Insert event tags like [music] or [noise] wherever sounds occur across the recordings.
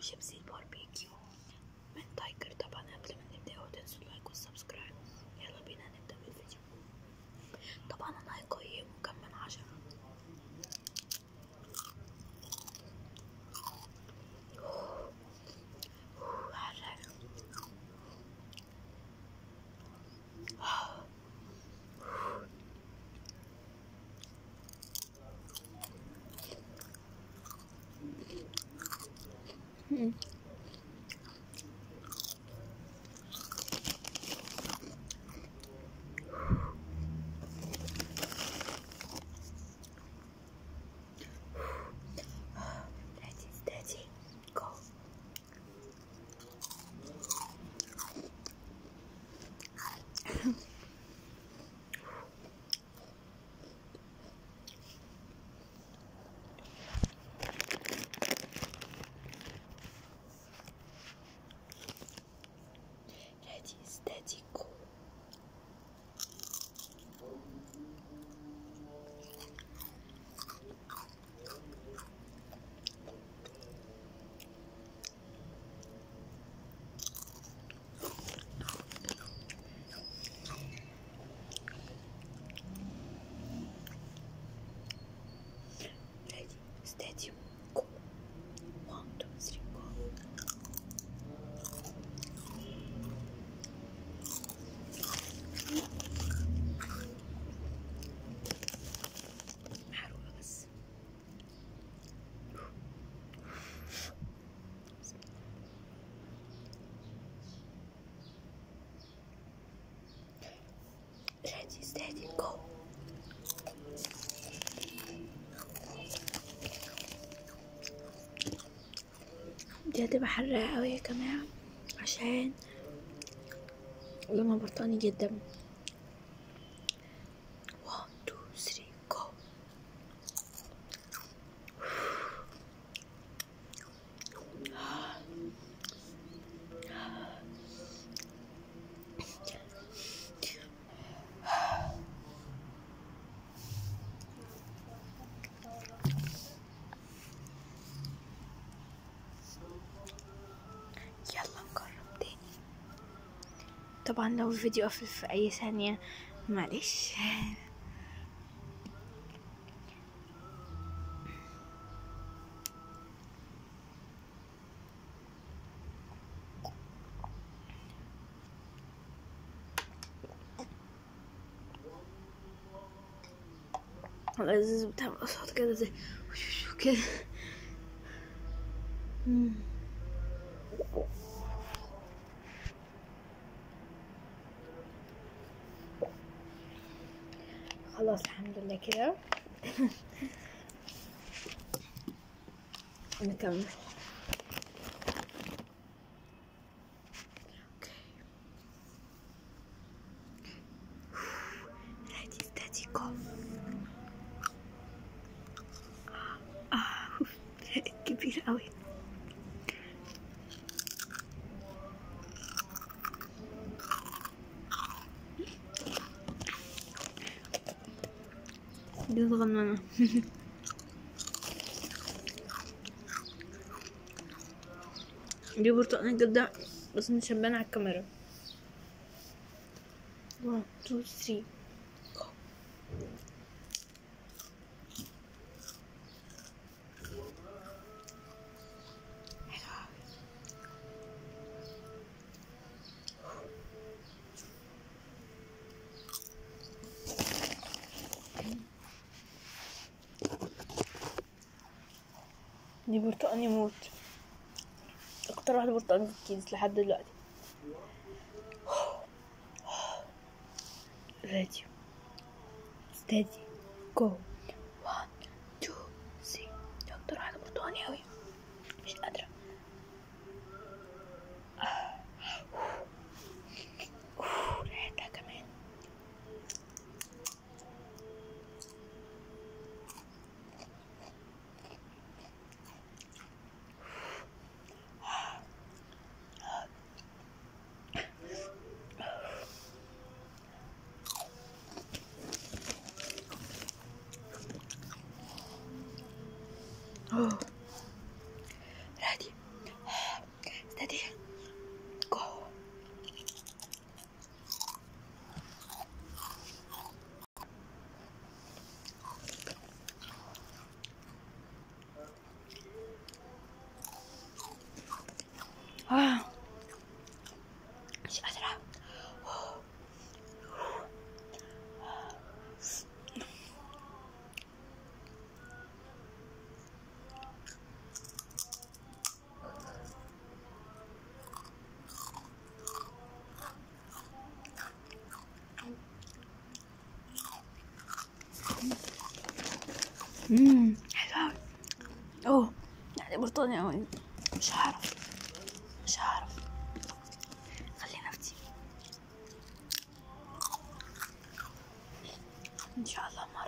شيبسي الباربيكيو من تايجر طبعا قبل ما نبدأ تنسوا ال like وال subscribe يلا بينا نبدأ بالفيديو. طبعا أنا هقيمه كم من عشرة. حرارة mm دي هتبقى حراقة أوي يا جماعة عشان لونها برتقاني جدا. طبعا لو الفيديو قفل في أي ثانية. معلش. الازاز بتعمل أصوات كده زي كده. خلاص الحمد لله كده. [laughs] نكمل. دي صغننة. دي برتقانية جدا بس مش هتبان على الكاميرا. 1 2 3 دي برتقاني موت. أكتر واحدة برتقاني في الكيس لحد دلوقتي. ready steady go one two three دي أكتر واحدة برتقاني أوي. مش قادرة أوي. مش هعرف. مش هعرف. خلينا في إن شاء الله المرة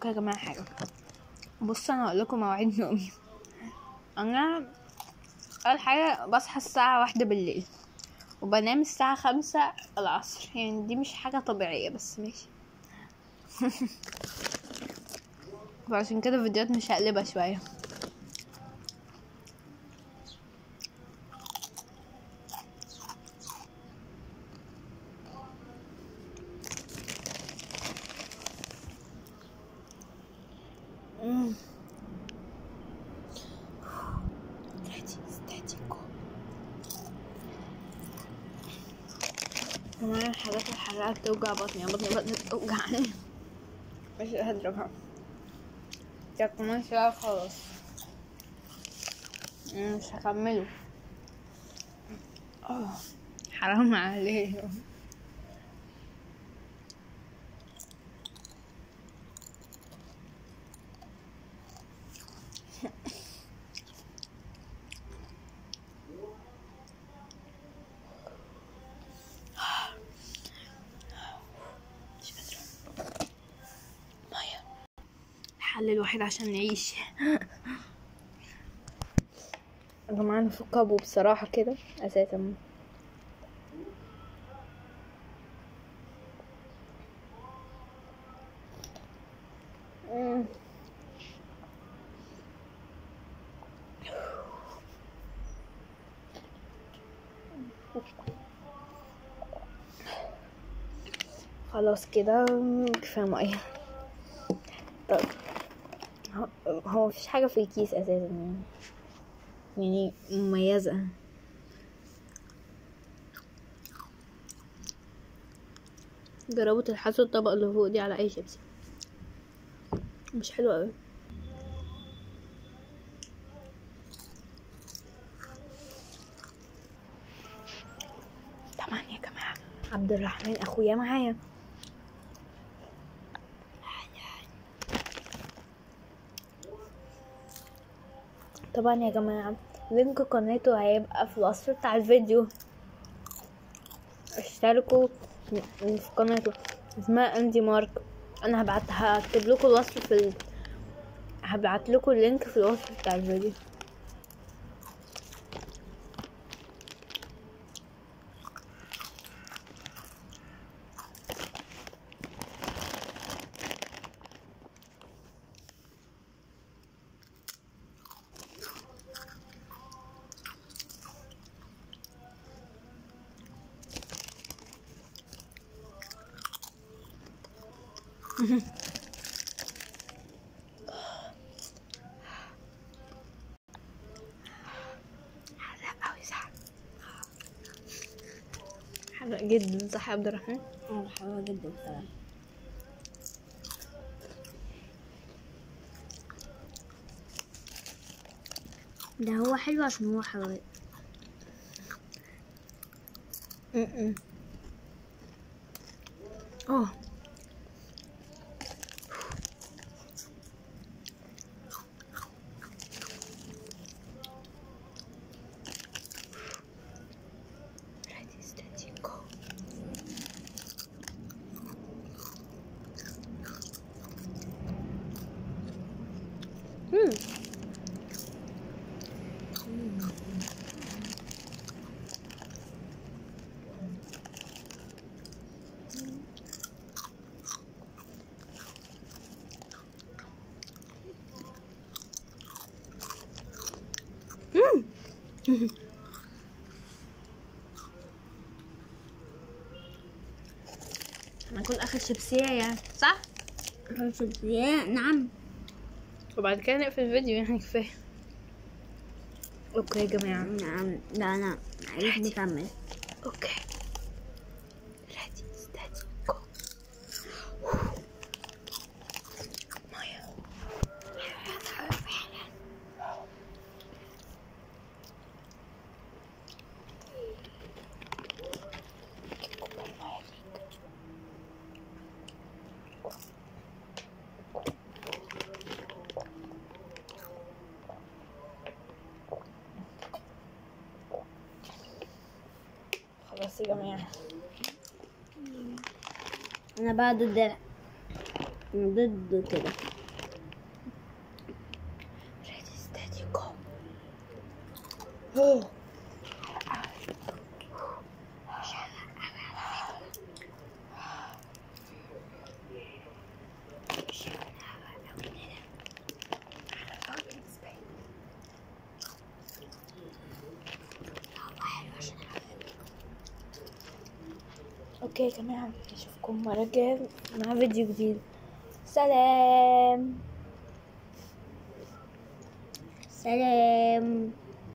لكم يا جماعة حاجة. بصوا أنا هقول لكم مواعيد نومي. أنا أول حاجة بصحى الساعة واحدة بالليل وبنام الساعة خمسة العصر. يعني دي مش حاجة طبيعية بس ماشي. [laughs] وعشان كده الفيديوهات مش هقلبها شوية مم. استهدي استهدي جو كمان الحاجات الحراقة بتوجع بطني. يعني بطني بدأت توجعني مش هضربها. ده كمان شوية خلاص. مش هكمله. حرام عليه الحل الوحيد عشان نعيش. يا جماعة أنا في القبو بصراحة كده أساسا. خلاص كده كفاية مية. طب هو- مفيش حاجة في الكيس أساسا يعني. يعني مميزة. جربوا تلحسوا الطبق اللي فوق دي على أي شيبسي. مش حلو أوي. طبعا يا جماعة. عبد الرحمن أخويا معايا. طبعا يا جماعة link قناته هيبقى في الوصف بتاع الفيديو. اشتركوا في قناته اسمها اندي مارك أنا هبعت هكتب لكم الوصف في ال... هبعت لكم ال link في الوصف بتاع الفيديو. حلقة أوي صح حلقة جدا صح يا عبد الرحمن؟ آه حلوة جدا بصراحة. ده هو حلو عشان هو م-م. آه. [laughs] ناكل آخر شيبسية يعني صح؟ يا نعم. وبعد كده نقفل الفيديو يعني كفاية. okay يا جماعة نعم. لا أنا عايز نكمل. okay. ready steady خلاص يا جماعة أنا بقى ضد ضد أوكي يا جماعة اشوفكم المرة الجاية مع فيديو جديد. سلام. سلام.